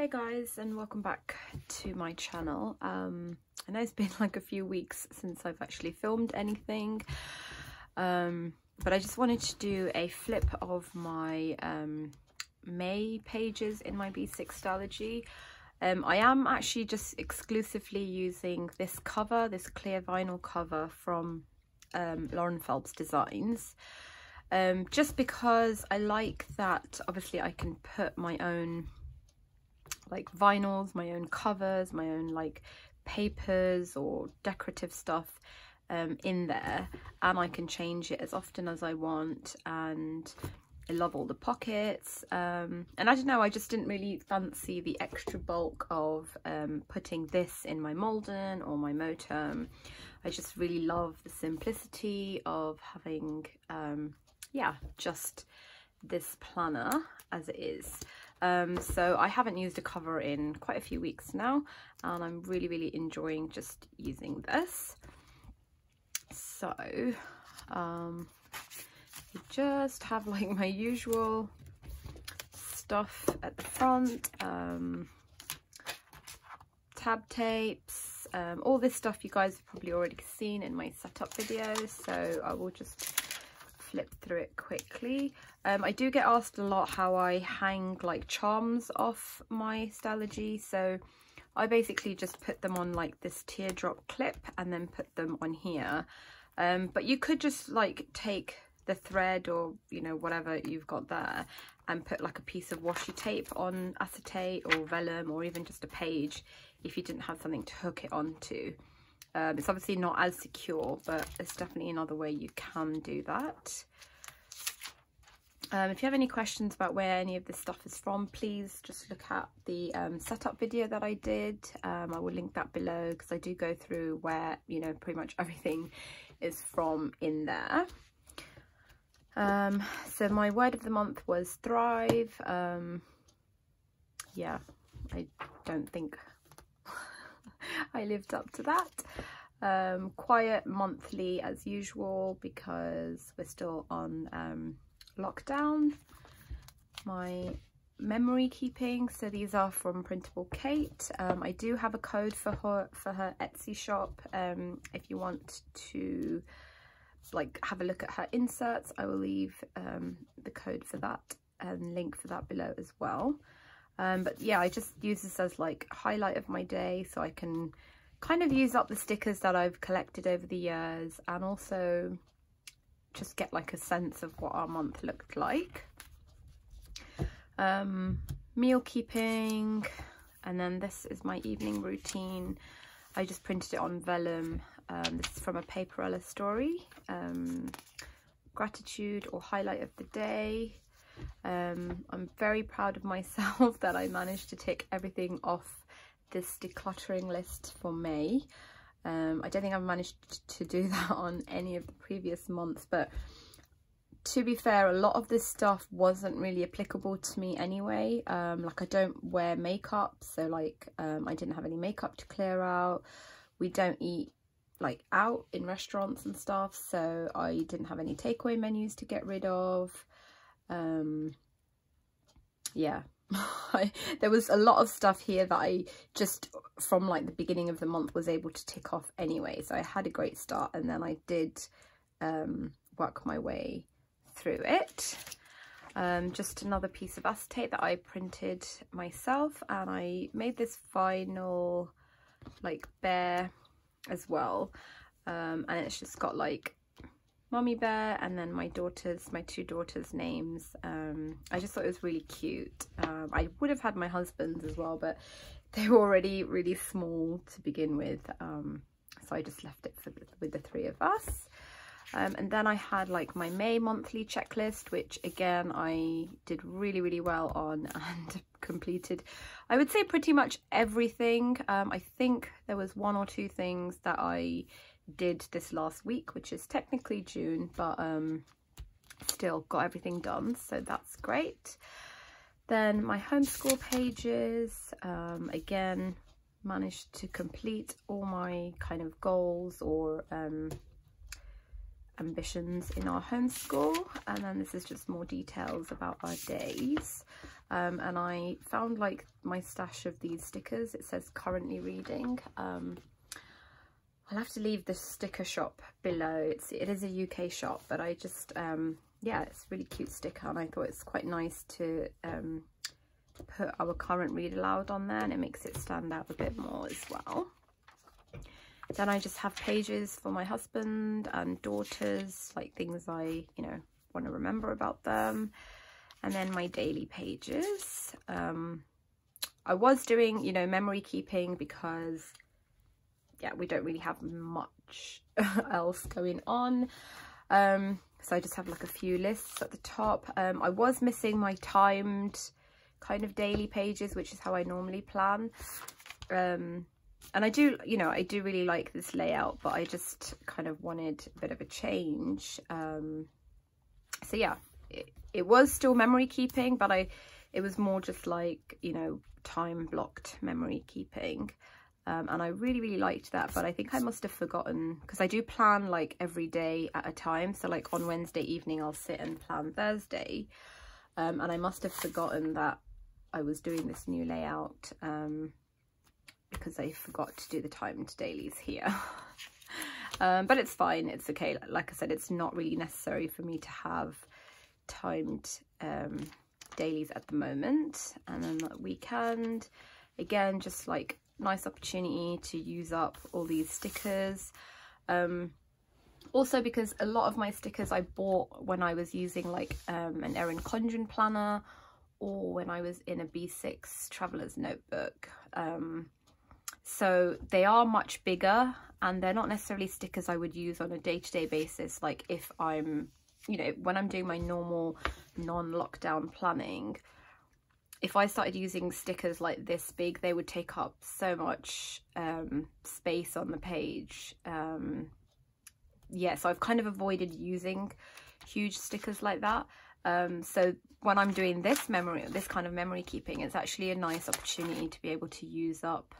Hey guys and welcome back to my channel. Um, I know it's been like a few weeks since I've actually filmed anything um, but I just wanted to do a flip of my um, May pages in my B6 Stalogy. Um, I am actually just exclusively using this cover, this clear vinyl cover from um, Lauren Phelps Designs. Um, just because I like that obviously I can put my own like vinyls, my own covers, my own like papers or decorative stuff um, in there and I can change it as often as I want and I love all the pockets um, and I don't know I just didn't really fancy the extra bulk of um, putting this in my Malden or my Moterm I just really love the simplicity of having um, yeah just this planner as it is um, so I haven't used a cover in quite a few weeks now and I'm really really enjoying just using this so um, just have like my usual stuff at the front um, tab tapes um, all this stuff you guys have probably already seen in my setup videos so I will just flip through it quickly. Um, I do get asked a lot how I hang like charms off my Stalogy. So I basically just put them on like this teardrop clip and then put them on here. Um, but you could just like take the thread or, you know, whatever you've got there and put like a piece of washi tape on acetate or vellum or even just a page if you didn't have something to hook it onto. Um, it's obviously not as secure, but it's definitely another way you can do that. Um, if you have any questions about where any of this stuff is from, please just look at the um, setup video that I did. Um, I will link that below because I do go through where, you know, pretty much everything is from in there. Um, so my word of the month was thrive. Um, yeah, I don't think I lived up to that. Um, quiet monthly as usual because we're still on lockdown. My memory keeping, so these are from Printable Kate. Um, I do have a code for her for her Etsy shop. Um, if you want to like have a look at her inserts, I will leave um, the code for that and link for that below as well. Um, but yeah, I just use this as like highlight of my day so I can kind of use up the stickers that I've collected over the years and also just get like a sense of what our month looked like. Um, meal keeping and then this is my evening routine. I just printed it on vellum. Um, this is from a Paperella story. Um, gratitude or highlight of the day. Um, I'm very proud of myself that I managed to tick everything off this decluttering list for May. Um, I don't think I've managed to do that on any of the previous months, but to be fair, a lot of this stuff wasn't really applicable to me anyway. Um, like I don't wear makeup, so like um, I didn't have any makeup to clear out. We don't eat like out in restaurants and stuff, so I didn't have any takeaway menus to get rid of um yeah there was a lot of stuff here that I just from like the beginning of the month was able to tick off anyway. So I had a great start and then I did um, work my way through it. Um, just another piece of acetate that I printed myself and I made this final like bear as well. Um, and it's just got like Mummy Bear and then my daughter's, my two daughters' names. Um, I just thought it was really cute. Um, I would have had my husband's as well, but they were already really small to begin with. Um, so I just left it for with the three of us. Um, and then I had like my May monthly checklist, which again, I did really, really well on and completed, I would say pretty much everything. Um, I think there was one or two things that I did this last week, which is technically June, but um, still got everything done, so that's great. Then my homeschool pages, um, again, managed to complete all my kind of goals or um, ambitions in our homeschool. And then this is just more details about our days. um, and I found like my stash of these stickers. It says currently reading. Um, I'll have to leave the sticker shop below. It's it is a UK shop, but I just um, yeah, it's really cute sticker, and I thought it's quite nice to um, put our current read aloud on there, and it makes it stand out a bit more as well. Then I just have pages for my husband and daughters, like things I you know want to remember about them and then my daily pages um i was doing you know memory keeping because yeah we don't really have much else going on. Um so i just have like a few lists at the top. Um i was missing my timed kind of daily pages which is how i normally plan. Um and i do you know i do really like this layout but i just kind of wanted a bit of a change. Um so yeah it, it was still memory keeping, but I it was more just like, you know, time blocked memory keeping. Um, and I really, really liked that, but I think I must have forgotten because I do plan like every day at a time. So like on Wednesday evening, I'll sit and plan Thursday. Um, and I must have forgotten that I was doing this new layout um, because I forgot to do the timed dailies here. um, but it's fine. It's okay. Like I said, it's not really necessary for me to have timed um, dailies at the moment and then that weekend again just like nice opportunity to use up all these stickers. Um, also because a lot of my stickers I bought when I was using like um, an Erin Condren planner or when I was in a B6 traveler's notebook. Um, so they are much bigger and they're not necessarily stickers I would use on a day-to-day -day basis like if I'm you know, when I'm doing my normal non-lockdown planning, if I started using stickers like this big, they would take up so much um, space on the page. Um, yeah, so I've kind of avoided using huge stickers like that. Um, so when I'm doing this memory, this kind of memory keeping, it's actually a nice opportunity to be able to use up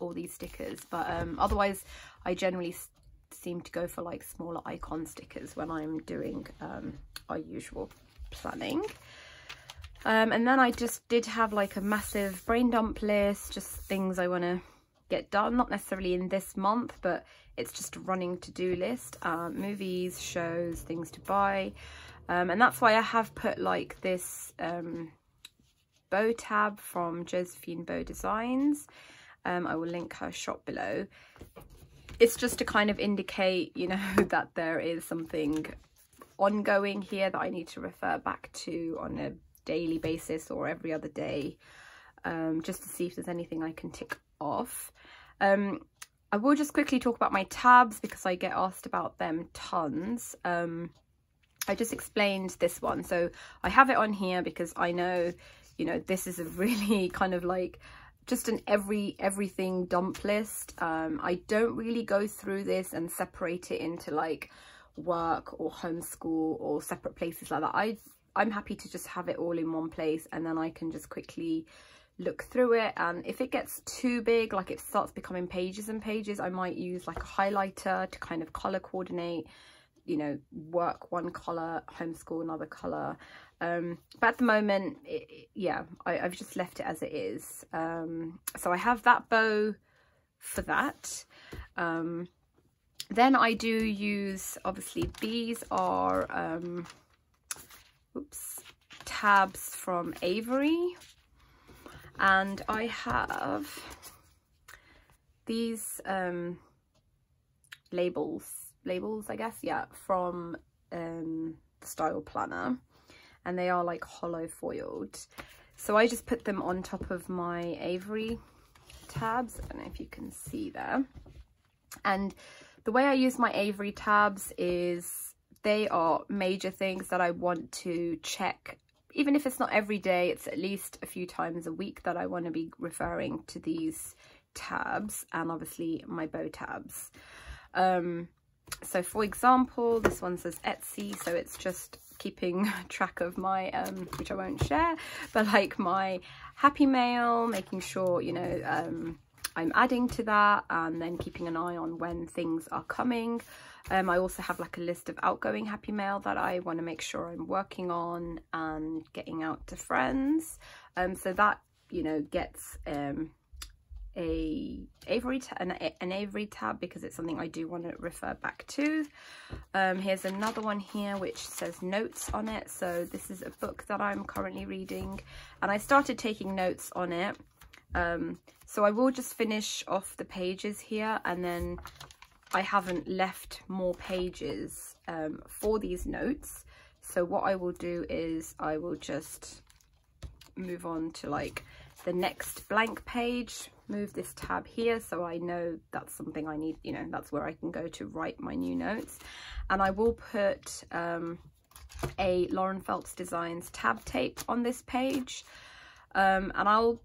all these stickers. But um, otherwise, I generally seem to go for like smaller icon stickers when I'm doing um, our usual planning. Um, and then I just did have like a massive brain dump list, just things I want to get done, not necessarily in this month, but it's just a running to-do list, uh, movies, shows, things to buy. Um, and that's why I have put like this um, bow tab from Josephine Bow Designs. Um, I will link her shop below it's just to kind of indicate, you know, that there is something ongoing here that I need to refer back to on a daily basis or every other day, um, just to see if there's anything I can tick off. Um, I will just quickly talk about my tabs because I get asked about them tons. Um, I just explained this one. So I have it on here because I know, you know, this is a really kind of like just an every everything dump list. Um, I don't really go through this and separate it into like work or homeschool or separate places like that. I, I'm happy to just have it all in one place and then I can just quickly look through it. And if it gets too big like it starts becoming pages and pages I might use like a highlighter to kind of color coordinate you know work one color homeschool another color. Um, but at the moment it, yeah I, have just left it as it is. Um, so I have that bow for that. Um, then I do use obviously these are um, oops tabs from Avery and I have these um, labels labels I guess yeah from um, the style planner and they are like hollow foiled. So I just put them on top of my Avery tabs. I don't know if you can see there. And the way I use my Avery tabs is they are major things that I want to check. Even if it's not every day, it's at least a few times a week that I want to be referring to these tabs and obviously my bow tabs. Um, so for example, this one says Etsy, so it's just keeping track of my, um, which I won't share, but like my happy mail, making sure, you know, um, I'm adding to that and then keeping an eye on when things are coming. Um, I also have like a list of outgoing happy mail that I want to make sure I'm working on and getting out to friends. Um, so that, you know, gets um, a Avery an, an Avery tab because it's something I do want to refer back to. Um, here's another one here which says notes on it. So this is a book that I'm currently reading and I started taking notes on it. Um, so I will just finish off the pages here and then I haven't left more pages um, for these notes. So what I will do is I will just move on to like the next blank page move this tab here so I know that's something I need, you know, that's where I can go to write my new notes. And I will put um, a Lauren Phelps Designs tab tape on this page. Um, and I'll,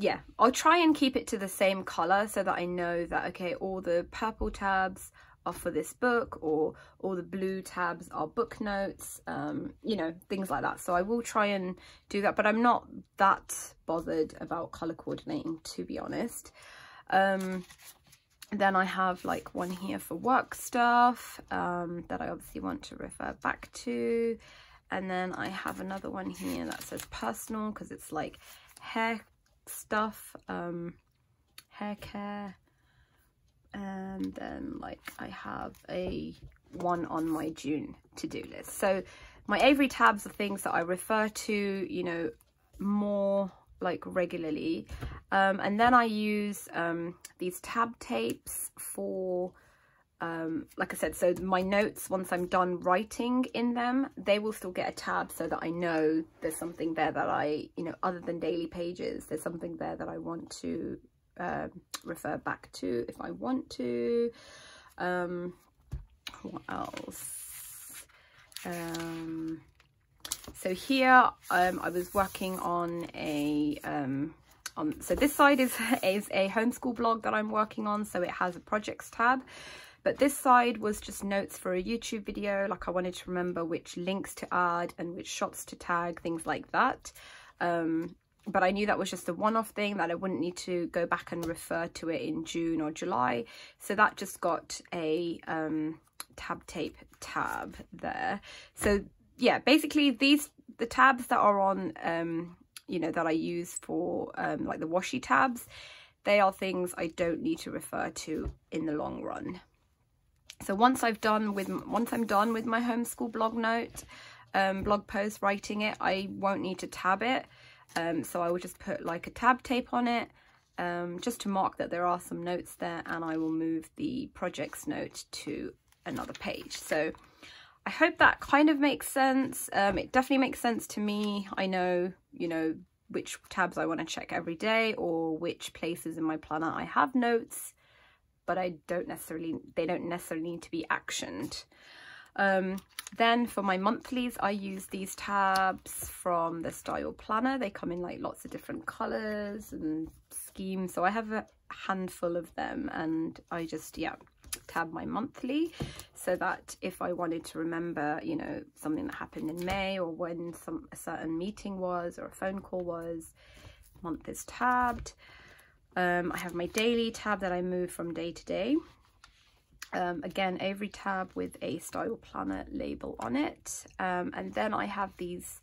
yeah, I'll try and keep it to the same color so that I know that, okay, all the purple tabs are for this book or all the blue tabs are book notes um you know things like that. So i will try and do that but i'm not that bothered about color coordinating to be honest. Um then i have like one here for work stuff um that i obviously want to refer back to. And then i have another one here that says personal because it's like hair stuff um hair care and then like I have a one on my June to-do list. So my Avery tabs are things that I refer to, you know, more like regularly. Um, and then I use um, these tab tapes for, um, like I said, so my notes, once I'm done writing in them, they will still get a tab so that I know there's something there that I, you know, other than daily pages, there's something there that I want to uh, refer back to if I want to. Um, what else? Um, so here um, I was working on a um, so this side is is a homeschool blog that I'm working on so it has a projects tab but this side was just notes for a YouTube video like I wanted to remember which links to add and which shots to tag things like that um, but I knew that was just a one-off thing that I wouldn't need to go back and refer to it in June or July. So that just got a um, tab tape tab there. So yeah, basically these, the tabs that are on, um, you know, that I use for um, like the washi tabs, they are things I don't need to refer to in the long run. So once I've done with, once I'm done with my homeschool blog note, um, blog post, writing it, I won't need to tab it um, so I will just put like a tab tape on it um, just to mark that there are some notes there and I will move the projects note to another page. So I hope that kind of makes sense. Um, it definitely makes sense to me. I know, you know, which tabs I want to check every day or which places in my planner I have notes, but I don't necessarily, they don't necessarily need to be actioned. Um, then for my monthlies, I use these tabs from the Style Planner. They come in like lots of different colours and schemes. So I have a handful of them and I just, yeah, tab my monthly so that if I wanted to remember, you know, something that happened in May or when some a certain meeting was or a phone call was, month is tabbed. Um, I have my daily tab that I move from day to day. Um, again, every tab with a style planner label on it. Um, and then I have these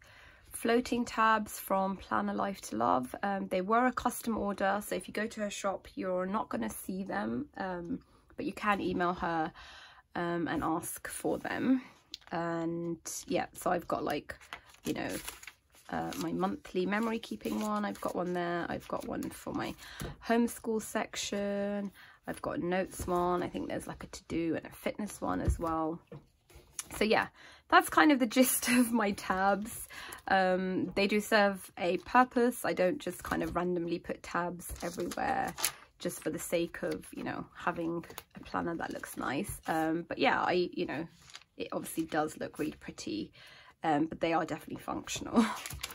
floating tabs from Plan a Life to Love. Um, they were a custom order, so if you go to her shop, you're not going to see them, um, but you can email her um, and ask for them. And yeah, so I've got like, you know, uh, my monthly memory keeping one. I've got one there. I've got one for my homeschool section. I've got notes one. I think there's like a to-do and a fitness one as well. So yeah, that's kind of the gist of my tabs. Um, they do serve a purpose. I don't just kind of randomly put tabs everywhere just for the sake of, you know, having a planner that looks nice. Um, but yeah, I, you know, it obviously does look really pretty, um, but they are definitely functional.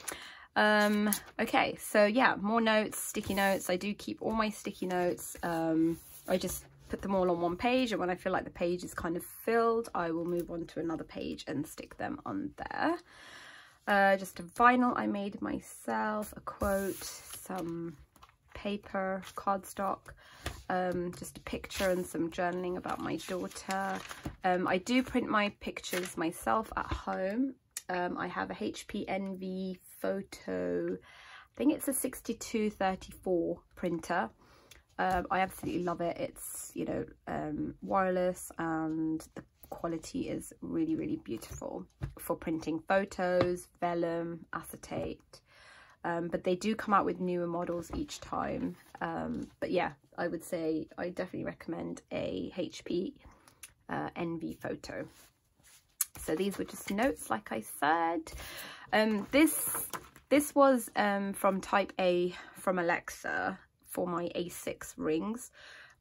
um, okay, so yeah, more notes, sticky notes. I do keep all my sticky notes. Um, I just put them all on one page and when I feel like the page is kind of filled I will move on to another page and stick them on there. Uh, just a vinyl I made myself, a quote, some paper cardstock um, just a picture and some journaling about my daughter um, I do print my pictures myself at home um, I have a HP Envy photo I think it's a 6234 printer. Um, I absolutely love it. It's you know um, wireless and the quality is really really beautiful for printing photos vellum acetate. Um, but they do come out with newer models each time. Um, but yeah I would say I definitely recommend a HP uh, Envy photo so these were just notes like I said. Um, this this was um, from type A from Alexa for my A6 rings.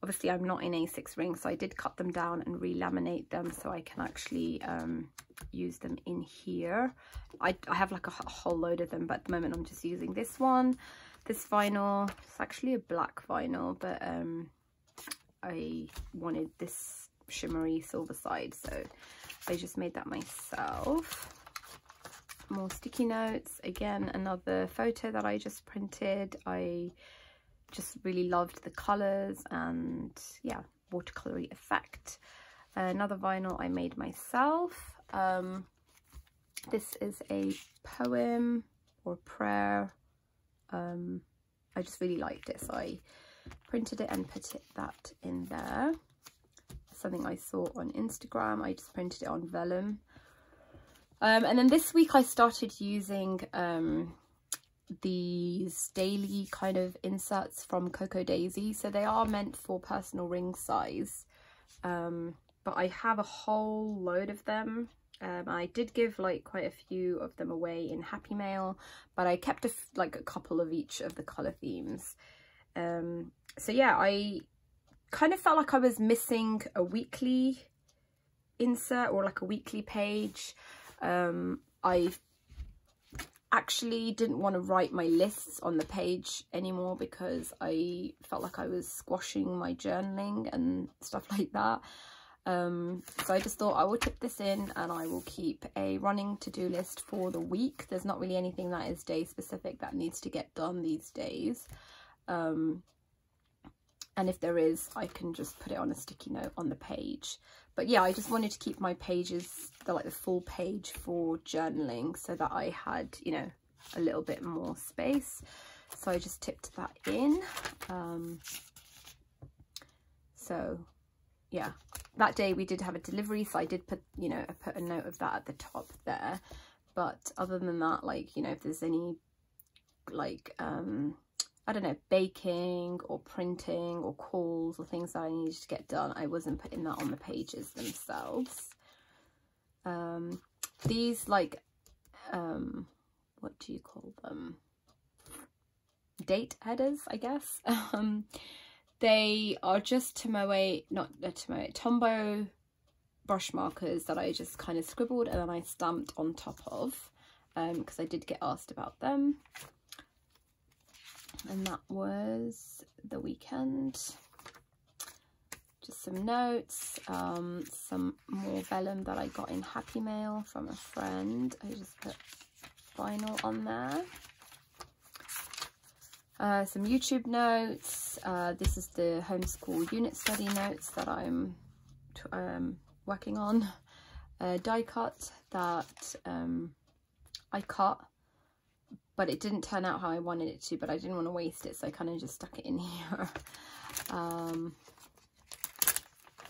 Obviously I'm not in A6 rings so I did cut them down and re-laminate them so I can actually um, use them in here. I, I have like a, whole load of them but at the moment I'm just using this one. This vinyl it's actually a black vinyl but um, I wanted this shimmery silver side so I just made that myself. More sticky notes. Again another photo that I just printed. I just really loved the colours and yeah watercolory effect. Another vinyl I made myself. Um, this is a poem or prayer. Um, I just really liked it so I printed it and put it that in there something I saw on Instagram I just printed it on vellum um, and then this week I started using um, these daily kind of inserts from Cocoa Daisy. So they are meant for personal ring size. Um, but I have a whole load of them. Um, I did give like quite a few of them away in Happy Mail, but I kept a like a couple of each of the colour themes. Um, so yeah, I kind of felt like I was missing a weekly insert or like a weekly page. Um, I actually didn't want to write my lists on the page anymore because I felt like I was squashing my journaling and stuff like that. Um, so I just thought I will tip this in and I will keep a running to-do list for the week. There's not really anything that is day specific that needs to get done these days. Um, and if there is, I can just put it on a sticky note on the page. But yeah, I just wanted to keep my pages, the like the full page for journaling so that I had, you know, a little bit more space. So I just tipped that in. Um, so yeah, that day we did have a delivery, so I did put, you know, I put a note of that at the top there. But other than that, like, you know, if there's any, like, um, I don't know, baking or printing or calls or things that I needed to get done, I wasn't putting that on the pages themselves. Um, these, like, um, what do you call them? Date headers, I guess. Um, they are just Tomoe, not uh, Tomoe, Tombow brush markers that I just kind of scribbled and then I stamped on top of because um, I did get asked about them. And that was the weekend. Just some notes, um, some more vellum that I got in Happy Mail from a friend. I just put vinyl on there. Uh, some YouTube notes. Uh, this is the homeschool unit study notes that I'm um, working on. A die cut that um, I cut, but it didn't turn out how I wanted it to, but I didn't want to waste it, so I kind of just stuck it in here. um,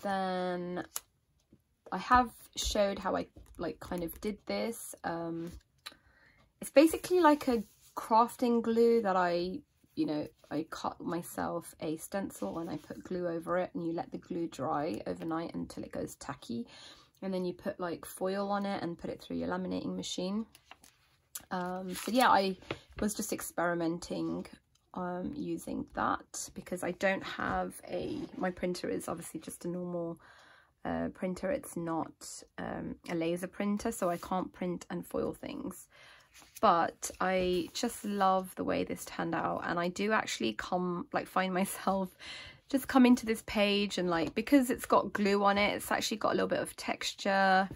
then I have showed how I like kind of did this. Um, it's basically like a crafting glue that I you know, I cut myself a stencil and I put glue over it and you let the glue dry overnight until it goes tacky. And then you put like foil on it and put it through your laminating machine. Um, so yeah, I was just experimenting um, using that because I don't have a, my printer is obviously just a normal uh, printer. It's not um, a laser printer, so I can't print and foil things but I just love the way this turned out and I do actually come like find myself just coming to this page and like because it's got glue on it it's actually got a little bit of texture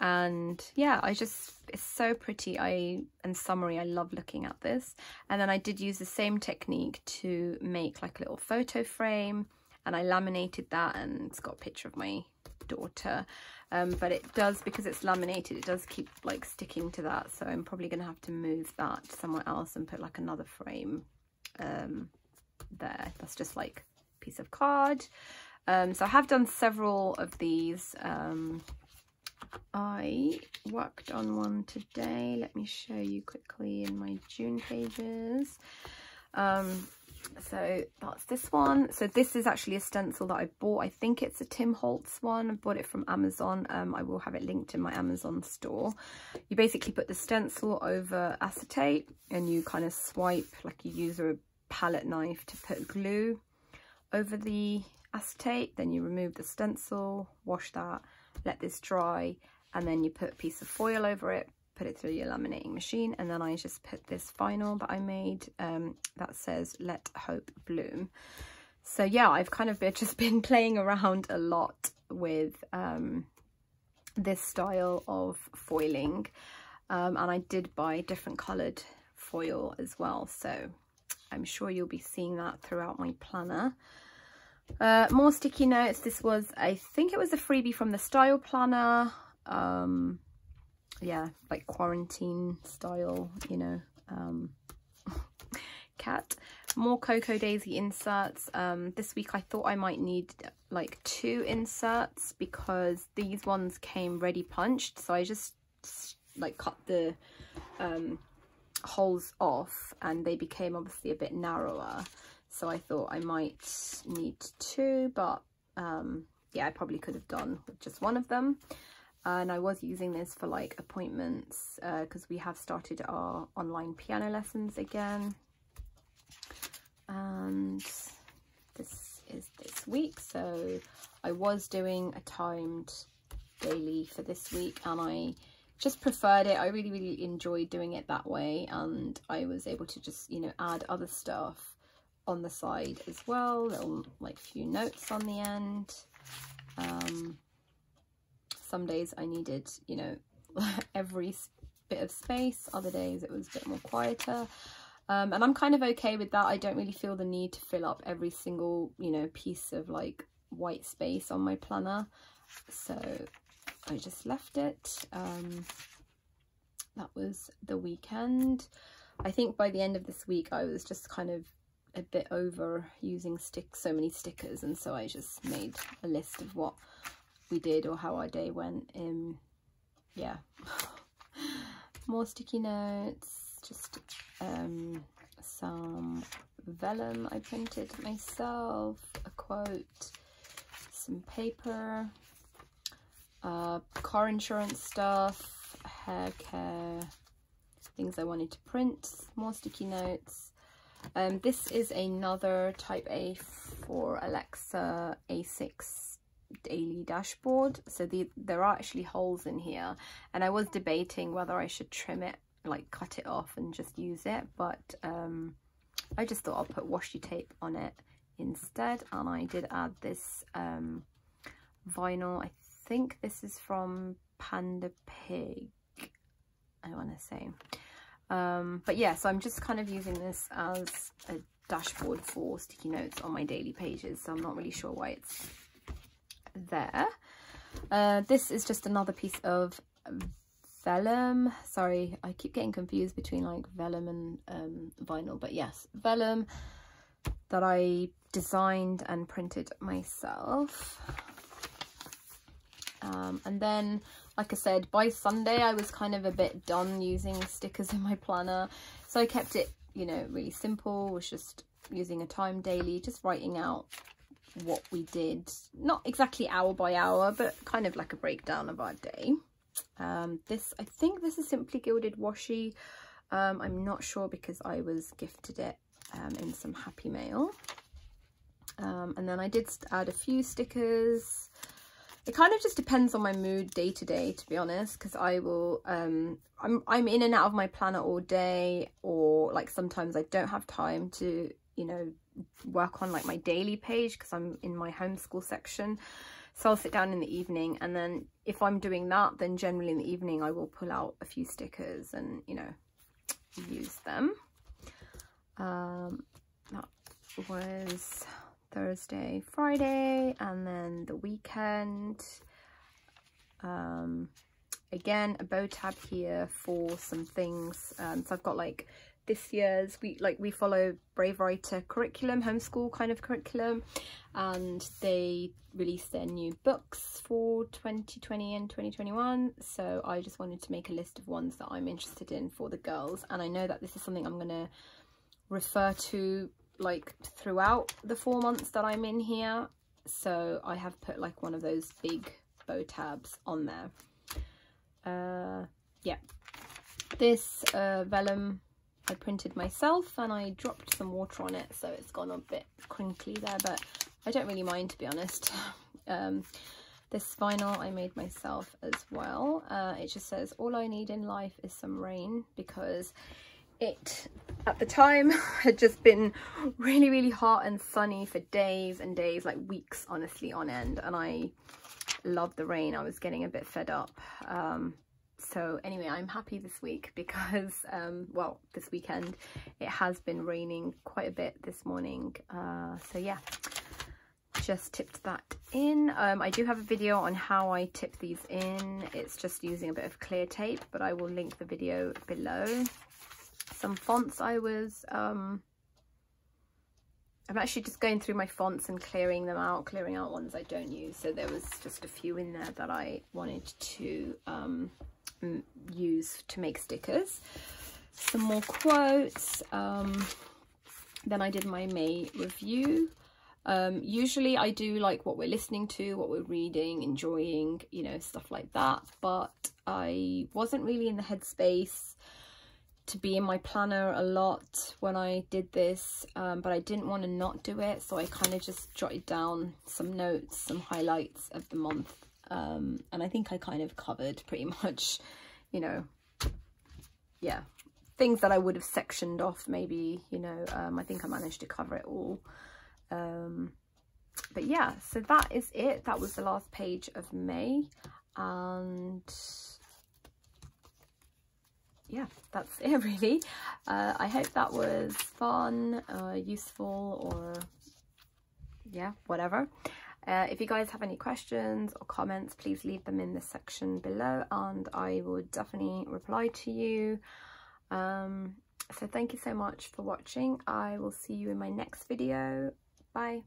and yeah I just it's so pretty. I in summary I love looking at this. And then I did use the same technique to make like a little photo frame and I laminated that and it's got a picture of my daughter. Um, but it does because it's laminated it does keep like sticking to that. So I'm probably gonna have to move that somewhere else and put like another frame um, there. That's just like piece of card. Um, so I have done several of these um, I worked on one today. Let me show you quickly in my June pages. Um, so that's this one. So this is actually a stencil that I bought. I think it's a Tim Holtz one. I bought it from Amazon. Um, I will have it linked in my Amazon store. You basically put the stencil over acetate and you kind of swipe like you use a palette knife to put glue over the acetate. Then you remove the stencil, wash that, let this dry and then you put a piece of foil over it put it through your laminating machine and then I just put this vinyl that I made um, that says let hope bloom. So yeah I've kind of just been playing around a lot with um, this style of foiling um, and I did buy different coloured foil as well. So I'm sure you'll be seeing that throughout my planner uh, more sticky notes. This was, I think it was a freebie from the Style Planner. Um, yeah, like quarantine style, you know, um, cat. More Cocoa Daisy inserts. Um, this week I thought I might need like two inserts because these ones came ready punched. So I just like cut the um, holes off and they became obviously a bit narrower so I thought I might need two but um, yeah I probably could have done with just one of them. And I was using this for like appointments because uh, we have started our online piano lessons again. And this is this week so I was doing a timed daily for this week and I just preferred it. I really really enjoyed doing it that way and I was able to just you know add other stuff on the side as well, little like few notes on the end. Um, some days I needed, you know, every bit of space. Other days it was a bit more quieter. Um, and I'm kind of okay with that. I don't really feel the need to fill up every single, you know, piece of like white space on my planner. So I just left it. Um, that was the weekend. I think by the end of this week, I was just kind of a bit over using stick so many stickers and so I just made a list of what we did or how our day went um yeah. More sticky notes just um some vellum I printed myself a quote some paper uh car insurance stuff hair care things I wanted to print more sticky notes um, this is another Type A for Alexa A6 daily dashboard. So the, there are actually holes in here and I was debating whether I should trim it, like cut it off and just use it. But um, I just thought I'll put washi tape on it instead. And I did add this um, vinyl. I think this is from Panda Pig, I want to say. Um, but yeah, so I'm just kind of using this as a dashboard for sticky notes on my daily pages. So I'm not really sure why it's there. Uh, this is just another piece of vellum. Sorry, I keep getting confused between like vellum and um, vinyl. But yes, vellum that I designed and printed myself. Um, and then like I said, by Sunday I was kind of a bit done using stickers in my planner. So I kept it, you know, really simple, was just using a time daily, just writing out what we did. Not exactly hour by hour, but kind of like a breakdown of our day. Um, this, I think this is Simply Gilded Washi. Um, I'm not sure because I was gifted it um, in some Happy Mail. Um, and then I did add a few stickers it kind of just depends on my mood day to day to be honest because i will um i'm i'm in and out of my planner all day or like sometimes i don't have time to you know work on like my daily page because i'm in my homeschool section. So I'll sit down in the evening and then if I'm doing that then generally in the evening I will pull out a few stickers and you know use them. Um, that was Thursday Friday and then the weekend. Um, again a bow tab here for some things. Um, so I've got like this year's we like we follow brave writer curriculum homeschool kind of curriculum and they released their new books for 2020 and 2021 so I just wanted to make a list of ones that I'm interested in for the girls. And I know that this is something I'm gonna refer to like throughout the four months that I'm in here. So I have put like one of those big bow tabs on there. Uh yeah. This uh vellum I printed myself and I dropped some water on it so it's gone a bit crinkly there but I don't really mind to be honest. Um this vinyl I made myself as well. Uh, it just says all I need in life is some rain because it. At the time had just been really really hot and sunny for days and days like weeks honestly on end. And I loved the rain. I was getting a bit fed up. Um, so anyway I'm happy this week because um, well this weekend it has been raining quite a bit this morning. Uh, so yeah just tipped that in. Um, I do have a video on how I tip these in. It's just using a bit of clear tape but I will link the video below some fonts I was um, I'm actually just going through my fonts and clearing them out, clearing out ones I don't use. So there was just a few in there that I wanted to um, use to make stickers. Some more quotes. Um, then I did my May review. Um, usually I do like what we're listening to, what we're reading, enjoying, you know, stuff like that. But I wasn't really in the headspace to be in my planner a lot when I did this, um, but I didn't want to not do it. So I kind of just jotted down some notes, some highlights of the month. Um, and I think I kind of covered pretty much, you know, yeah, things that I would have sectioned off maybe, you know, um, I think I managed to cover it all. Um, but yeah, so that is it. That was the last page of May. And yeah, that's it really. Uh, I hope that was fun, uh, useful, or yeah, whatever. Uh, if you guys have any questions or comments, please leave them in the section below and I will definitely reply to you. Um, so thank you so much for watching. I will see you in my next video. Bye.